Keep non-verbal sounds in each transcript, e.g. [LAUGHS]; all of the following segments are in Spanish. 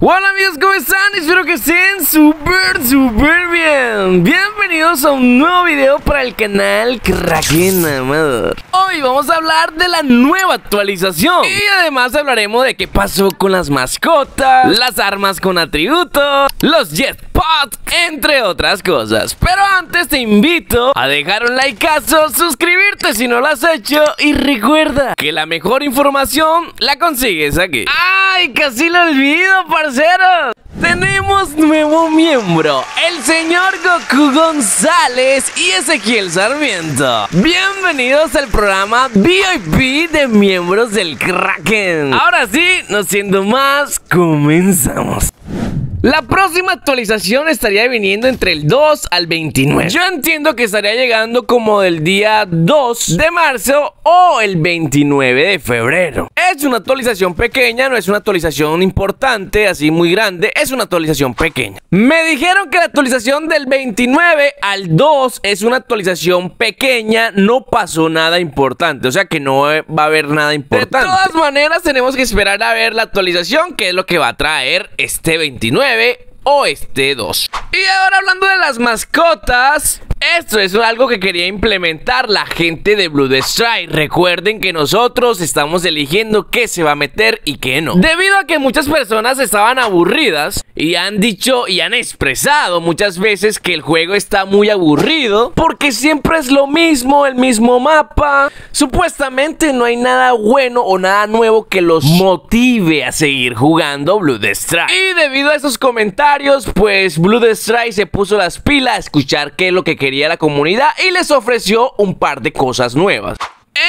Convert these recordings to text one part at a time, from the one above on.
Hola amigos, ¿cómo están? Espero que estén súper, súper bien. Bienvenidos a un nuevo video para el canal Kraken Amador. Hoy vamos a hablar de la nueva actualización. Y además hablaremos de qué pasó con las mascotas Las armas con atributos Los jetpacks, entre otras cosas Pero antes te invito a dejar un likeazo Suscribirte si no lo has hecho Y recuerda que la mejor información la consigues aquí ¡Ay, casi lo olvido, parceros! Tenemos nuevo miembro, el señor Goku González y Ezequiel Sarmiento. Bienvenidos al programa VIP de miembros del Kraken. Ahora sí, no siendo más, comenzamos. La próxima actualización estaría viniendo entre el 2 al 29. Yo entiendo que estaría llegando como del día 2 de marzo o el 29 de febrero. Es una actualización pequeña, no es una actualización importante, así muy grande, es una actualización pequeña. Me dijeron que la actualización del 29 al 2 es una actualización pequeña, no pasó nada importante, o sea que no va a haber nada importante. De todas maneras tenemos que esperar a ver la actualización, que es lo que va a traer este 29 o este 2. Y ahora hablando de las mascotas, esto es algo que quería implementar la gente de Blue Strike. Recuerden que nosotros estamos eligiendo qué se va a meter y qué no. Debido a que muchas personas estaban aburridas y han dicho y han expresado muchas veces que el juego está muy aburrido porque siempre es lo mismo, el mismo mapa. Supuestamente no hay nada bueno o nada nuevo que los motive a seguir jugando Blue Strike. Y debido a esos comentarios, pues Blue Strike se puso las pilas a escuchar qué es lo que quería la comunidad y les ofreció un par de cosas nuevas.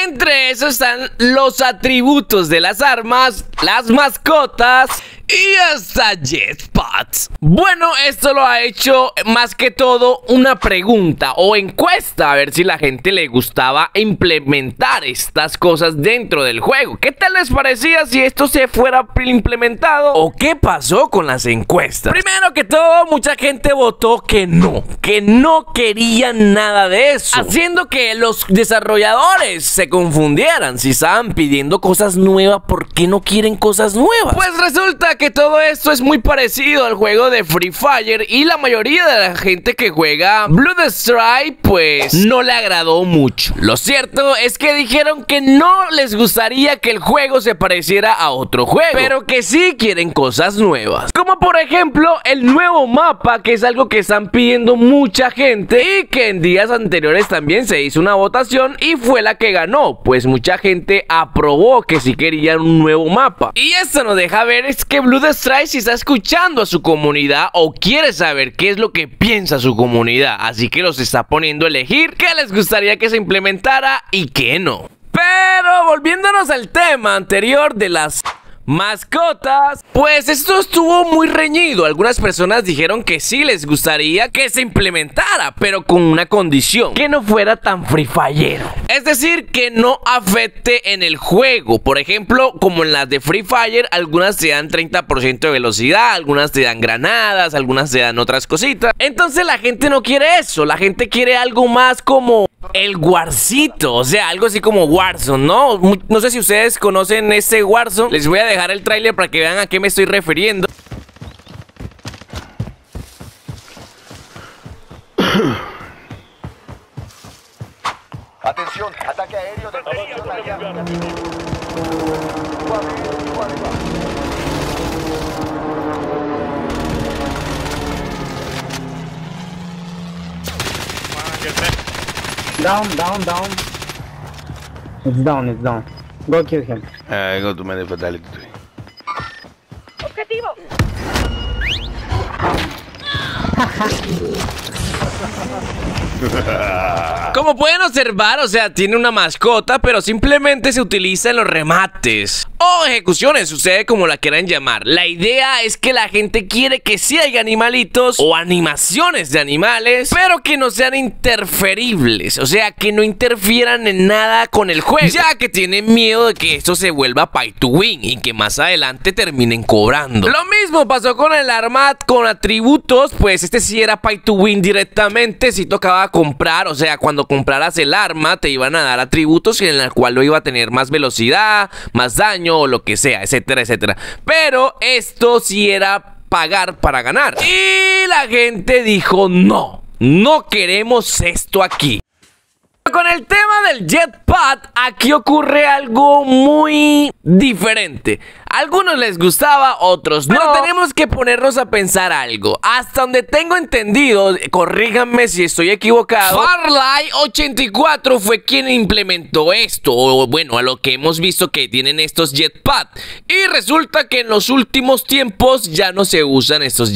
Entre esos están los atributos de las armas, las mascotas y hasta jetpacks. Bueno, esto lo ha hecho más que todo una pregunta o encuesta a ver si la gente le gustaba implementar estas cosas dentro del juego. ¿Qué tal les parecía si esto se fuera implementado o qué pasó con las encuestas? Primero que todo, mucha gente votó que no, que no querían nada de eso, haciendo que los desarrolladores se confundieran si estaban pidiendo cosas nuevas, ¿por qué no quieren cosas nuevas? Pues resulta que todo esto es muy parecido al juego de Free Fire y la mayoría de la gente que juega Blue Strike pues no le agradó mucho. Lo cierto es que dijeron que no les gustaría que el juego se pareciera a otro juego, pero que sí quieren cosas nuevas. Como por ejemplo el nuevo mapa que es algo que están pidiendo mucha gente y que en días anteriores también se hizo una votación y fue la que ganó, pues mucha gente aprobó que sí querían un nuevo mapa. Y esto nos deja ver es que Blue Strike si está escuchando a su comunidad o quiere saber qué es lo que piensa su comunidad. Así que los está poniendo a elegir qué les gustaría que se implementara y qué no. Pero volviéndonos al tema anterior de las Mascotas. Pues esto estuvo muy reñido. Algunas personas dijeron que sí les gustaría que se implementara, pero con una condición, que no fuera tan free fire. Es decir, que no afecte en el juego. Por ejemplo, como en las de Free Fire, algunas te dan 30% de velocidad, algunas te dan granadas, algunas te dan otras cositas. Entonces la gente no quiere eso, la gente quiere algo más como el Warcito, o sea, algo así como Warzone, ¿no? No sé si ustedes conocen este Warzone. Les voy a dejar el tráiler para que vean a qué me estoy refiriendo. [COUGHS] Atención, ataque aéreo de aliada. Down, down, down. It's down, it's down. Go kill him. Eh, I go to many fatality. Objetivo. [LAUGHS] [LAUGHS] Como pueden observar, o sea, tiene una mascota, pero simplemente se utiliza en los remates o ejecuciones, sucede como la quieran llamar. La idea es que la gente quiere que sí haya animalitos o animaciones de animales, pero que no sean interferibles, o sea, que no interfieran en nada con el juego, ya que tienen miedo de que esto se vuelva pay to win y que más adelante terminen cobrando. Lo mismo pasó con el Armat con atributos, pues este sí era pay to win directamente, si tocaba comprar, o sea, cuando compraras el arma te iban a dar atributos en el cual lo iba a tener más velocidad, más daño o lo que sea, etcétera, etcétera. Pero esto sí era pagar para ganar. Y la gente dijo, no, no queremos esto aquí. Con el tema del jetpack, aquí ocurre algo muy diferente. A algunos les gustaba, otros no. Pero tenemos que ponernos a pensar algo. Hasta donde tengo entendido, corríjanme si estoy equivocado. Farlight 84 fue quien implementó esto, o bueno, a lo que hemos visto que tienen estos jetpack. Y resulta que en los últimos tiempos ya no se usan estos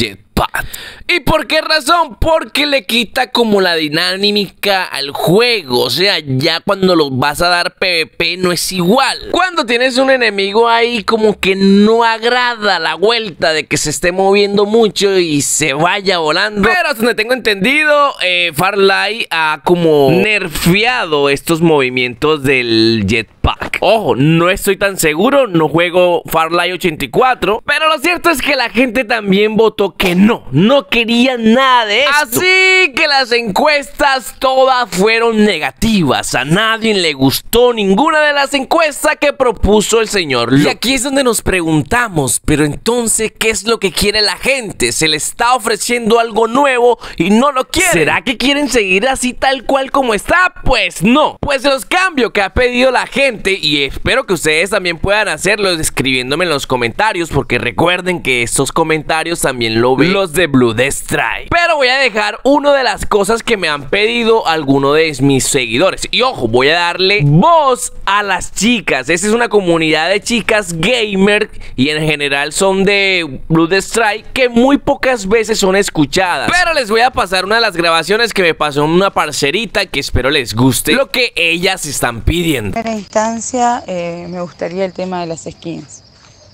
¿Y por qué razón? Porque le quita como la dinámica al juego. O sea, ya cuando lo vas a dar PvP no es igual. Cuando tienes un enemigo ahí como que no agrada la vuelta de que se esté moviendo mucho y se vaya volando. Pero hasta donde tengo entendido, eh, Farlight ha como nerfeado estos movimientos del jetpack. Ojo, no estoy tan seguro, no juego Farlight 84. Pero lo cierto es que la gente también votó que no no, no querían nada de esto. Así que las encuestas todas fueron negativas. A nadie le gustó ninguna de las encuestas que propuso el señor. Y aquí es donde nos preguntamos, pero entonces, ¿qué es lo que quiere la gente? Se le está ofreciendo algo nuevo y no lo quieren. ¿Será que quieren seguir así tal cual como está? Pues no. Pues los cambios que ha pedido la gente y espero que ustedes también puedan hacerlo escribiéndome en los comentarios porque recuerden que estos comentarios también lo ven de Blue Strike. Pero voy a dejar una de las cosas que me han pedido algunos de mis seguidores. Y ojo, voy a darle voz a las chicas. Esta es una comunidad de chicas gamer y en general son de Blue Strike que muy pocas veces son escuchadas. Pero les voy a pasar una de las grabaciones que me pasó una parcerita que espero les guste lo que ellas están pidiendo. En instancia, eh, me gustaría el tema de las skins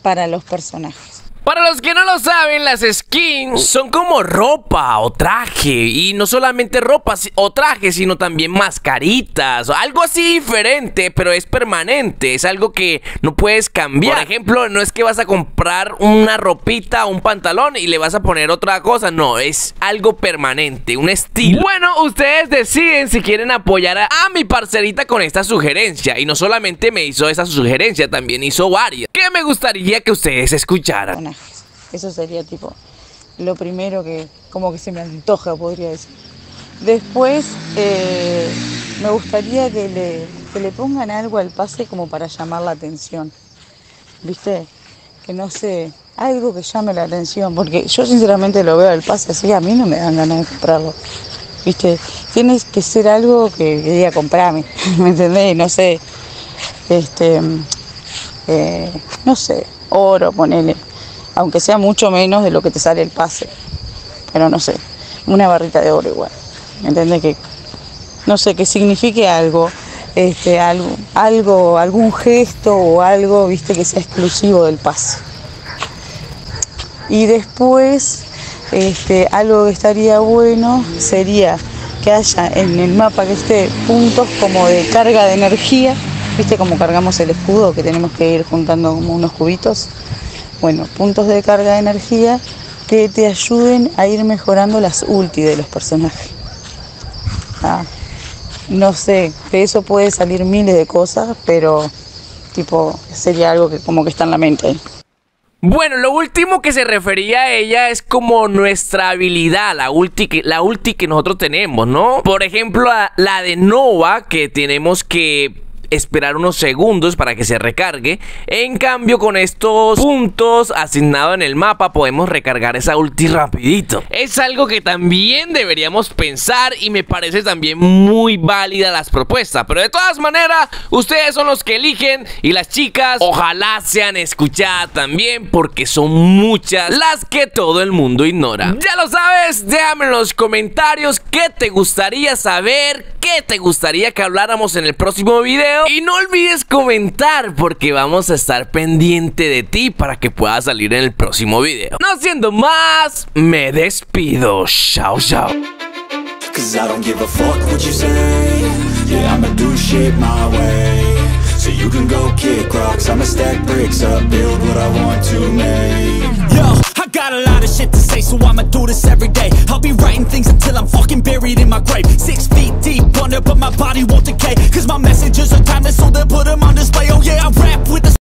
para los personajes. Para los que no lo saben, las skins son como ropa o traje. Y no solamente ropa o traje, sino también mascaritas. Algo así diferente, pero es permanente. Es algo que no puedes cambiar. Por ejemplo, no es que vas a comprar una ropita o un pantalón y le vas a poner otra cosa. No, es algo permanente, un estilo. Bueno, ustedes deciden si quieren apoyar a, mi parcerita con esta sugerencia. Y no solamente me hizo esa sugerencia, también hizo varias. Que me gustaría que ustedes escucharan. Eso sería tipo lo primero que como que se me antoja, podría decir. Después eh, me gustaría que le, que le pongan algo al pase como para llamar la atención. ¿Viste? Que no sé, algo que llame la atención, porque yo sinceramente lo veo al pase así, a mí no me dan ganas de comprarlo. ¿Viste? Tienes que ser algo que, diga comprarme, [LAUGHS] ¿me entendés? No sé, este, eh, no sé, oro, ponele aunque sea mucho menos de lo que te sale el pase. Pero no sé, una barrita de oro igual. ¿Entendés? Que no sé, que signifique algo, este, algo, algo, algún gesto o algo, viste, que sea exclusivo del pase. Y después, este, algo que estaría bueno sería que haya en el mapa que esté puntos como de carga de energía, viste como cargamos el escudo que tenemos que ir juntando como unos cubitos bueno, puntos de carga de energía que te ayuden a ir mejorando las ulti de los personajes. Ah, no sé, de eso puede salir miles de cosas, pero tipo sería algo que como que está en la mente. Bueno, lo último que se refería a ella es como nuestra habilidad, la ulti la ulti que nosotros tenemos, ¿no? Por ejemplo, la de Nova, que tenemos que esperar unos segundos para que se recargue. En cambio, con estos puntos asignados en el mapa, podemos recargar esa ulti rapidito. Es algo que también deberíamos pensar y me parece también muy válida las propuestas. Pero de todas maneras, ustedes son los que eligen y las chicas ojalá sean escuchadas también porque son muchas las que todo el mundo ignora. Ya lo sabes, déjame en los comentarios qué te gustaría saber, qué te gustaría que habláramos en el próximo video y no olvides comentar porque vamos a estar pendiente de ti para que puedas salir en el próximo video. No siendo más, me despido. Chao, chao. Cause I don't give a fuck what you say Yeah, I'ma do shit my way So you can go kick rocks I'ma stack bricks up Build what I want to make got a lot of shit to say, so I'ma do this every day. I'll be writing things until I'm fucking buried in my grave. Six feet deep under, but my body won't decay. Cause my messages are timeless, so they'll put them on display. Oh yeah, I rap with the.